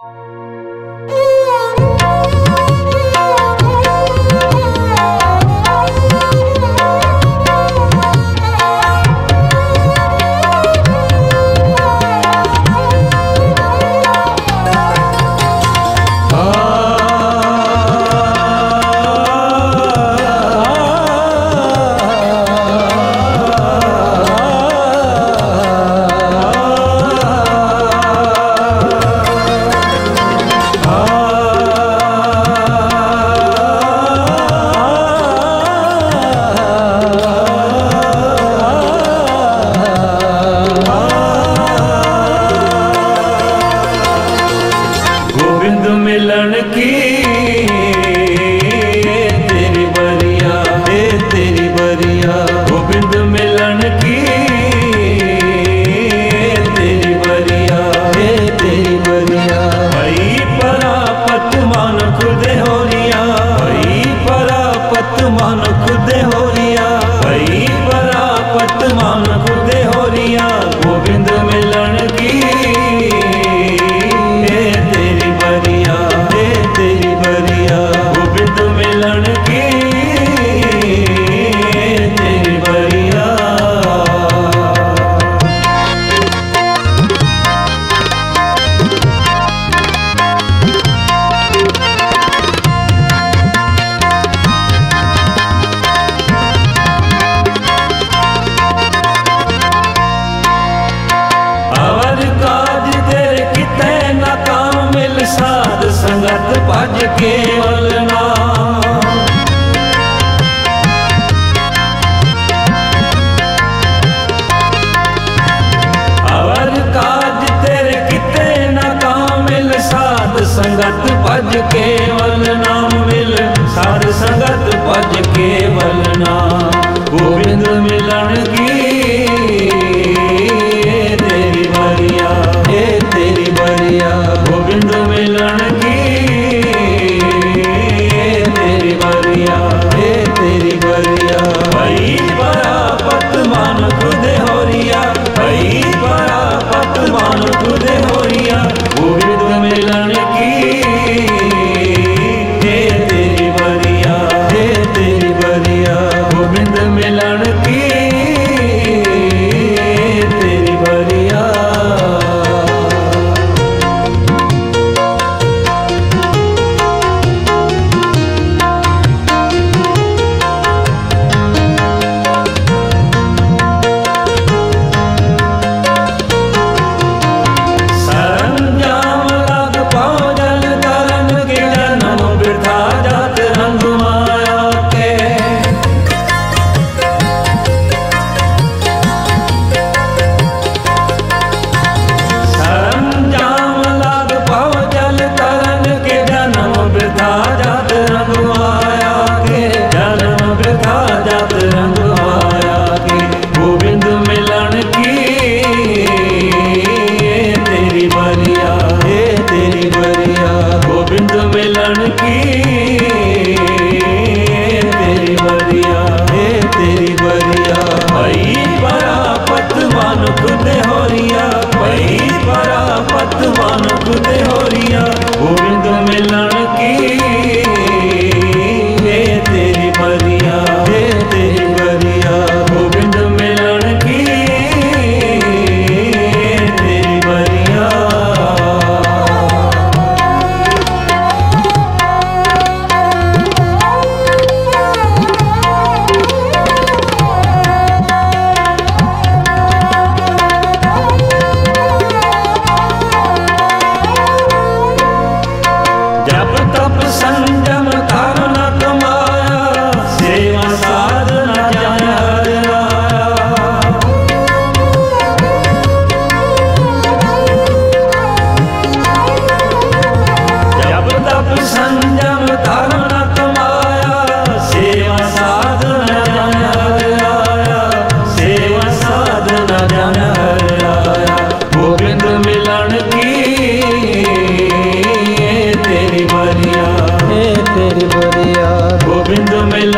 you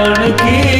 ਜਾਣ ਕੀ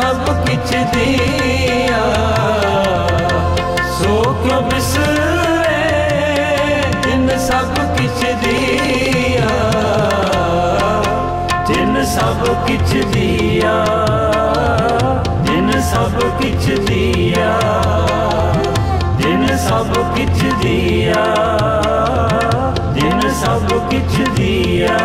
ਸਭ ਕਿਛ ਦੀਆ। ਸੋ ਕਿਉ ਬਿਸਰੇ ਜਿਨ ਸਭ ਕਿਛ ਦੀਆ। ਜਿਨ ਸਭ ਕਿਛ ਦੀਆ। ਜਿਨ ਸਭ ਕਿਛ ਦੀਆ। ਜਿਨ ਸਭ ਕਿਛ ਦੀਆ। ਜਿਨ ਸਭ ਕਿਛ ਦੀਆ।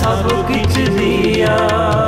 ਸਭ ਕੁਝ ਦਿਆ।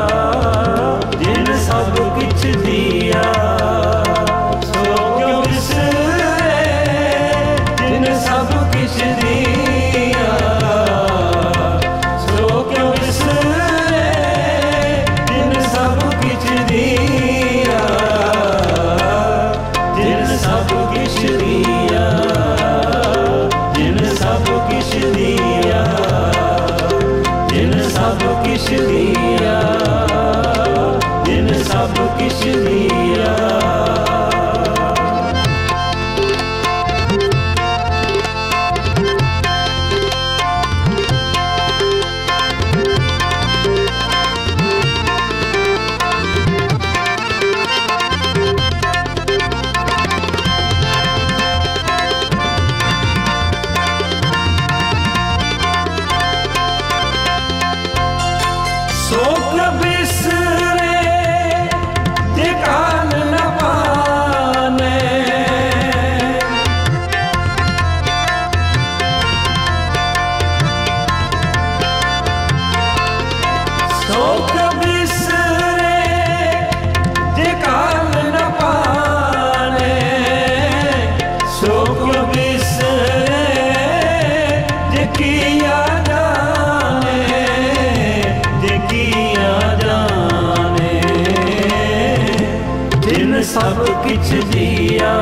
किछ दिया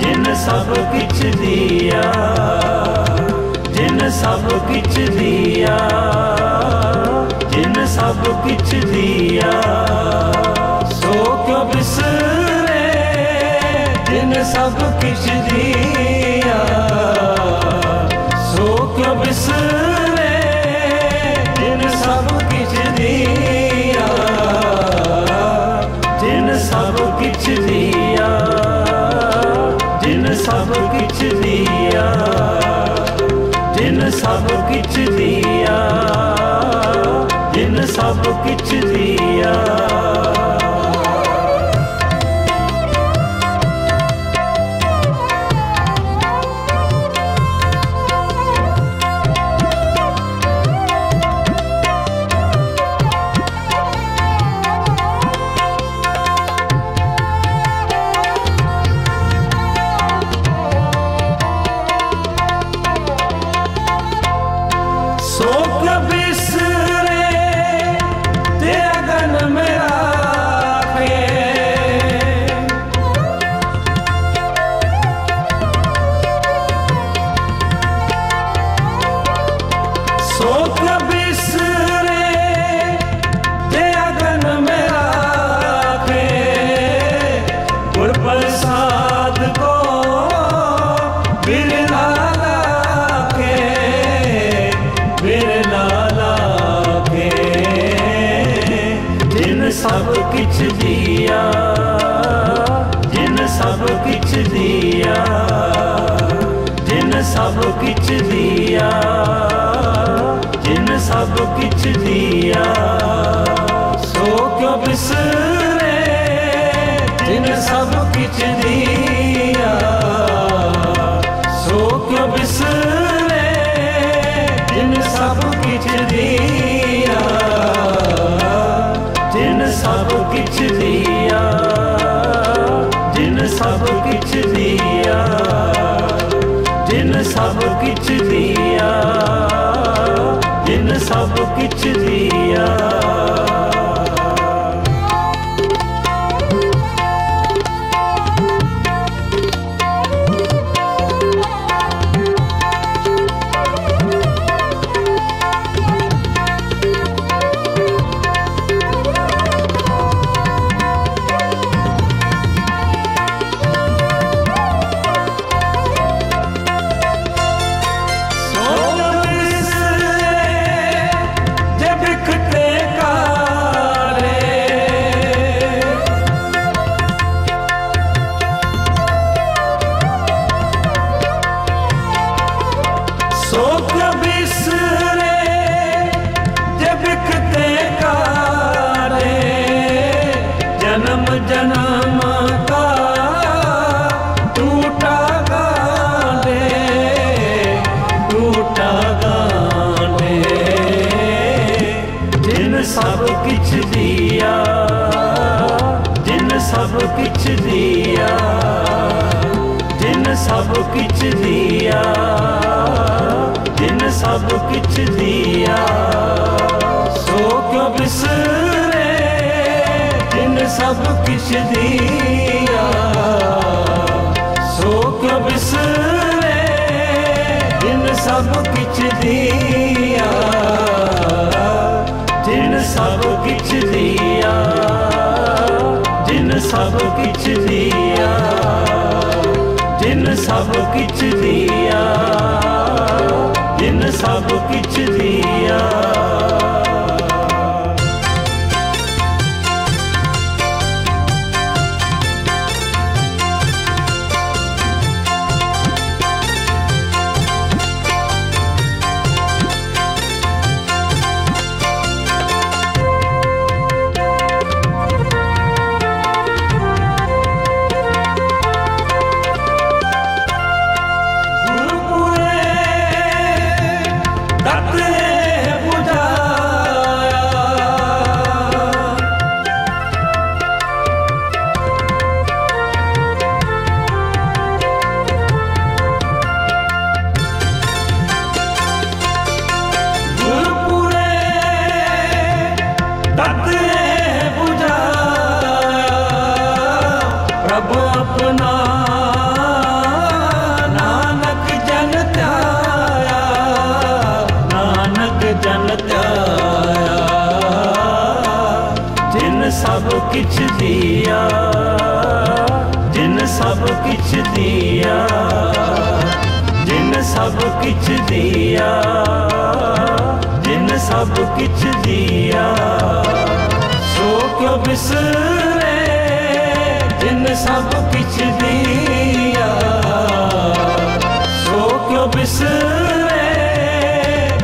जिन सब किछ दिया जिन सब किछ दिया जिन सब किछ दिया सो क्यों बिसरे जिन सब किछ दिया ਸਭ ਕਿਛ ਦਿਆ ਜਿਨ ਸਭ ਕਿਛ ਦਿਆ ਜਿਨ ਸਭ ਕਿਛ ਦਿਆ। ਸਭ ਕਿਛ ਦਿਆ, ਜਿਨ ਸਭ ਕਿਛ ਦਿਆ, ਜਿਨ ਸਭ ਕਿਛ ਦਿਆ, ਜਿਨ ਸਭ ਕਿਛ ਦਿਆ। ਕਿਛ ਦਿਆ ਜਿਨ ਸਭ ਕਿਛ ਸਭ ਕਿਛ ਦਿਆ, ਜਿਨ ਸਭ ਕਿਛ ਦਿਆ, ਜਿਨ ਸਭ ਕਿਛ ਦਿਆ, ਜਿਨ ਸਭ ਕਿਛ ਦਿਆ। ਸੋ ਕਿਉ ਬਿਸਰੇ ਸਭ ਕਿਛ ਦਿਆ ਸੋ ਕਿਉ ਬਿਸਰੇ ਜਿਨ ਸਭ ਕਿਛ ਦਿਆ ਜਿਨ ਸਭ ਕਿਛ ਦਿਆ ਜਿਨ ਸਭ ਕਿਛ ਦਿਆ ਜਿਨ ਸਭ ਕਿਛ ਦਿਆ ਜਿਨ ਸਭ ਕਿਛ ਦੀਆ ਦਿਆ ਜਿਨ ਸਭ ਕਿਛ ਦਿਆ ਜਿਨ ਸਭ ਕਿਛ ਦਿਆ ਜਿਨ ਸਭ ਕਿਛ ਦਿਆ ਸੋ ਕਿਉ ਬਿਸਰੇ, ਜਿਨ ਸਭ ਕਿਛ ਦਿਆ ਸੋ ਕਿਉ ਬਿਸਰੇ,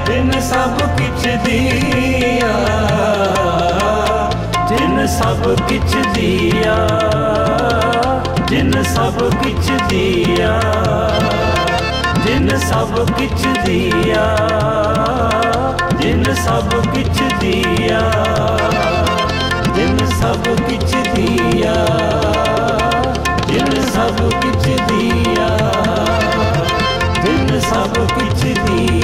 ਜਿਨ ਸਭ ਕਿਛ ਦਿਆ ਸਭ ਕਿਛ ਦਿਆ ਜਿਨ ਸਭ ਕਿਛ ਦਿਆ ਜਿਨ ਸਭ ਕਿਛ ਦਿਆ ਜਿਨ ਸਭ ਕਿਛ ਦਿਆ ਜਿਨ ਸਭ ਕਿਛ ਦਿਆ ਜਿਨ ਸਭ ਕਿਛ ਦਿਆ ਜਿਨ ਸਭ ਕਿਛ ਦੀਆ